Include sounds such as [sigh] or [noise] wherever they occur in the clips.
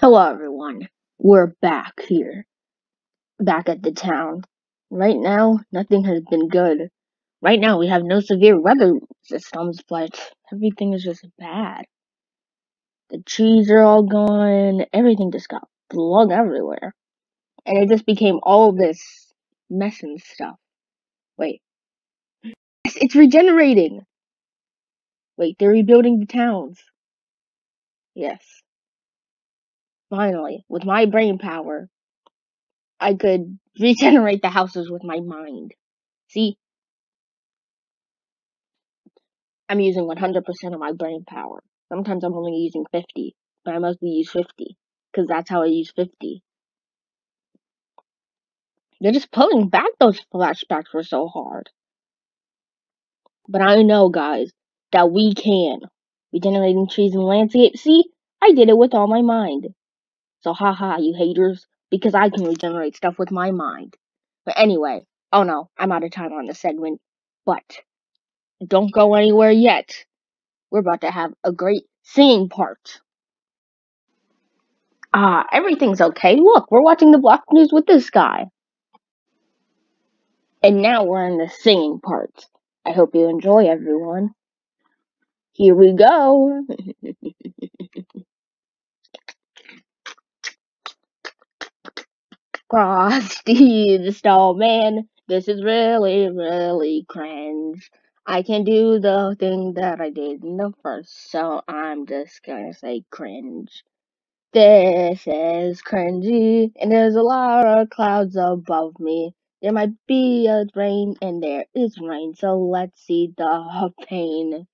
Hello everyone, we're back here, back at the town. Right now, nothing has been good. Right now, we have no severe weather systems, but everything is just bad. The trees are all gone, everything just got blown everywhere. And it just became all this mess and stuff. Wait. It's regenerating! Wait, they're rebuilding the towns. Yes. Finally, with my brain power, I could [laughs] regenerate the houses with my mind. See? I'm using 100% of my brain power. Sometimes I'm only using 50, but I mostly use 50, because that's how I use 50. They're just pulling back those flashbacks were so hard. But I know, guys, that we can. Regenerating trees and landscapes. See? I did it with all my mind. So haha, you haters, because I can regenerate stuff with my mind. But anyway, oh no, I'm out of time on this segment. But don't go anywhere yet. We're about to have a great singing part. Ah, everything's okay. Look, we're watching the block news with this guy. And now we're in the singing part. I hope you enjoy, everyone. Here we go. [laughs] Frosty the [laughs] Snowman, this is really, really cringe. I can do the thing that I did in the first, so I'm just gonna say cringe. This is cringy, and there's a lot of clouds above me. There might be a rain, and there is rain, so let's see the pain.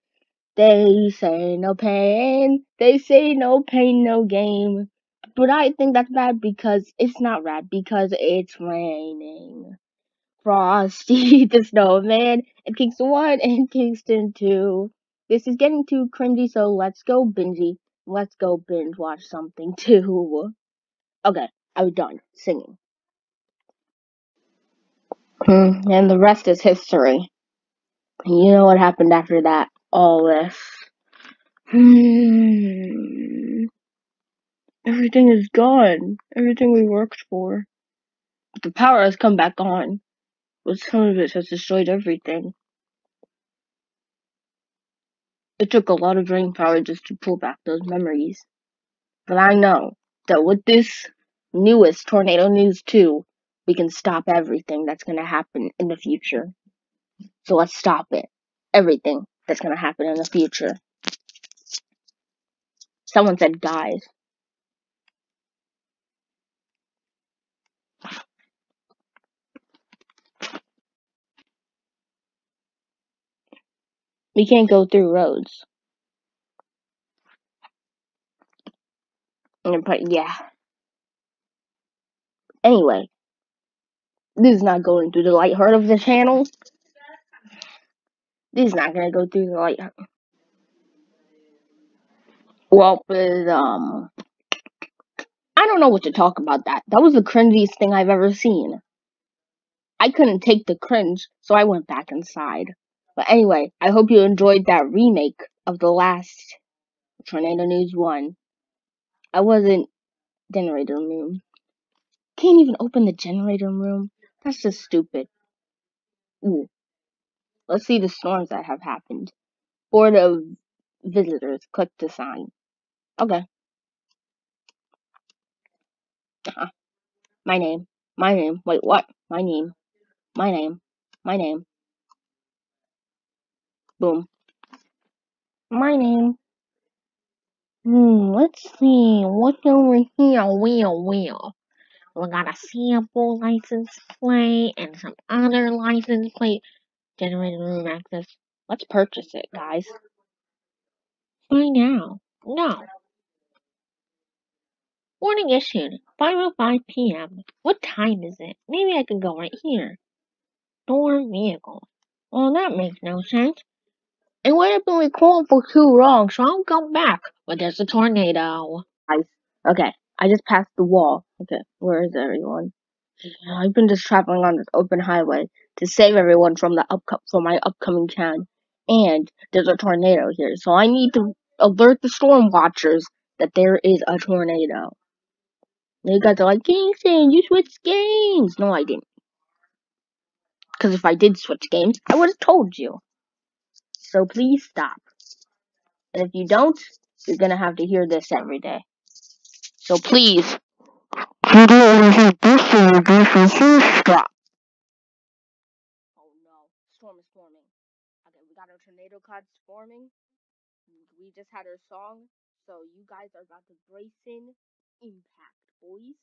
They say no pain, they say no pain, no game. But I think that's bad because it's not bad because it's raining. Frosty [laughs] the Snowman and Kingston 1 and Kingston 2. This is getting too cringy, so let's go bingy. Let's go binge watch something [laughs] too. Okay, I'm done singing. Hmm, and the rest is history. You know what happened after that? All this. Hmm. Everything is gone. Everything we worked for. But the power has come back on. But some of it has destroyed everything. It took a lot of brain power just to pull back those memories. But I know that with this newest Tornado News 2, we can stop everything that's going to happen in the future. So let's stop it. Everything that's going to happen in the future. Someone said, guys. We can't go through roads. But yeah. Anyway, this is not going through the light heart of the channel. This is not gonna go through the light. Well, but, um, I don't know what to talk about that. That was the cringiest thing I've ever seen. I couldn't take the cringe, so I went back inside. But anyway, I hope you enjoyed that remake of the last Tornado News 1. I wasn't generator room. Can't even open the generator room. That's just stupid. Ooh. Let's see the storms that have happened. Board of visitors. Click to sign. Okay. Uh-huh. My name. My name. Wait, what? My name. My name. My name. Boom. My name. Hmm, let's see. What's over here? Wheel, wheel. We got a sample license plate and some other license plate. Generated room access. Let's purchase it, guys. Buy now. No. Warning issued. 5.05 p.m. What time is it? Maybe I could go right here. Door vehicle. Well, that makes no sense. It would have been recorded for too long, so I'll go back. But there's a tornado. Ice. Okay, I just passed the wall. Okay, where is everyone? I've been just traveling on this open highway to save everyone from the up from my upcoming town. And there's a tornado here, so I need to alert the storm watchers that there is a tornado. You guys are like, Kingston, you switched games. No, I didn't. Because if I did switch games, I would have told you. So please stop. And if you don't, you're gonna have to hear this every day. So please. You don't hear please stop. Oh no, storm is forming. Okay, we got our tornado clouds forming. We just had our song, so you guys are about to brace in impact, boys.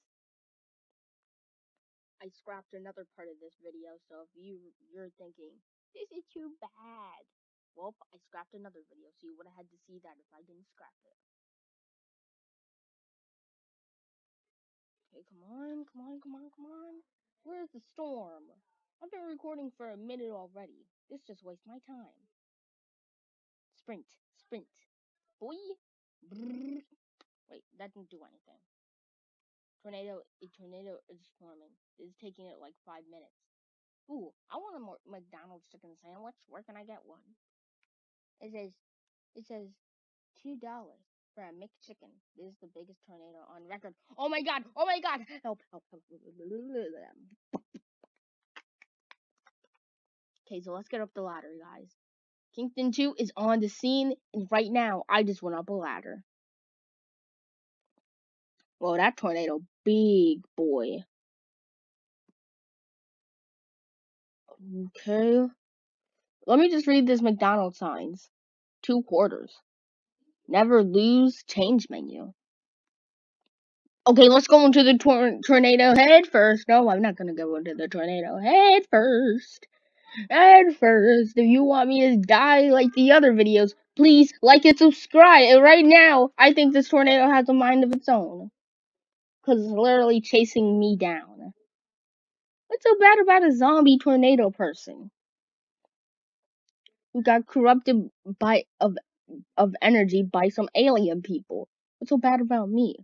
I scrapped another part of this video, so if you you're thinking this is too bad, well, I scrapped another video, so you would have had to see that if I didn't scrap it. Okay, come on, come on, come on, come on. Where's the storm? I've been recording for a minute already. This just wastes my time. Sprint, sprint, boy. Brrr. Wait, that didn't do anything. Tornado, a tornado is forming. It's taking it like five minutes. Ooh, I want a more McDonald's chicken sandwich. Where can I get one? It says, it says, two dollars for a McChicken. This is the biggest tornado on record. Oh my god! Oh my god! Help! Help! Help! Okay, so let's get up the ladder, guys. Kingston 2 is on the scene, and right now, I just went up a ladder. Whoa, that tornado, big boy. Okay. Let me just read this McDonald's signs. Two quarters. Never lose change menu. Okay, let's go into the tor- tornado head first. No, I'm not gonna go into the tornado head first. Head first. If you want me to die like the other videos, please like and subscribe. And right now, I think this tornado has a mind of its own. Because it's literally chasing me down. What's so bad about a zombie tornado person? Got corrupted by of of energy by some alien people. What's so bad about me?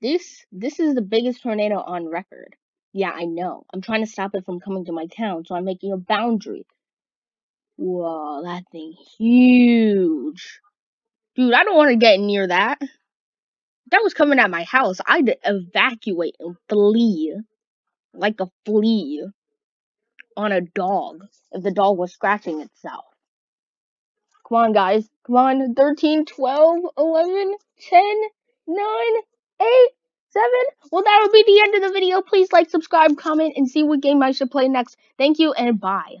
This this is the biggest tornado on record. Yeah, I know. I'm trying to stop it from coming to my town, so I'm making a boundary. Whoa, that thing huge. Dude, I don't want to get near that. If that was coming at my house, I'd evacuate and flee. Like a flea on a dog. If the dog was scratching itself. Come on, guys. Come on. 13, 12, 11, 10, 9, 8, 7. Well, that will be the end of the video. Please like, subscribe, comment, and see what game I should play next. Thank you, and bye.